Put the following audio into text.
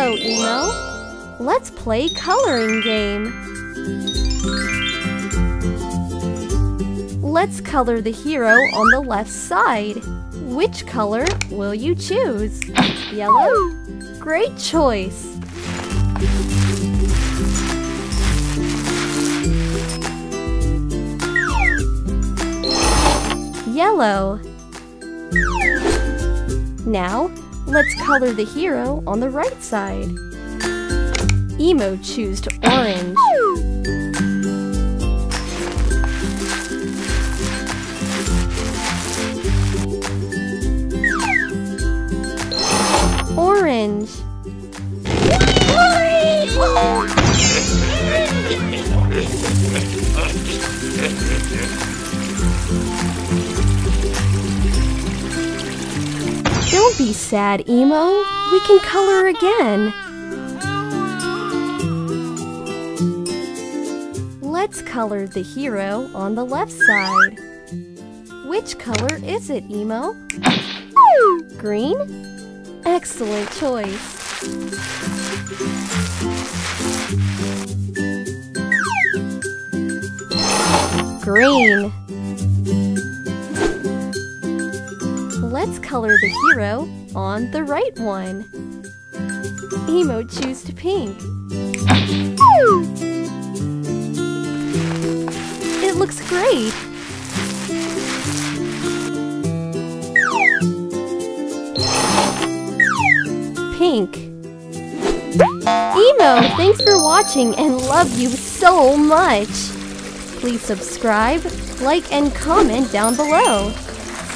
Hello, Emo. Let's play coloring game. Let's color the hero on the left side. Which color will you choose? Yellow? Great choice! Yellow. Now, let's color the hero on the right side. Emo choose orange. Orange. Don't be sad, Emo. We can color again. Let's color the hero on the left side. Which color is it, Emo? Green? Excellent choice. Green. Color the hero on the right one. Emo choose to pink. It looks great! Pink. Emo, thanks for watching and love you so much! Please subscribe, like, and comment down below.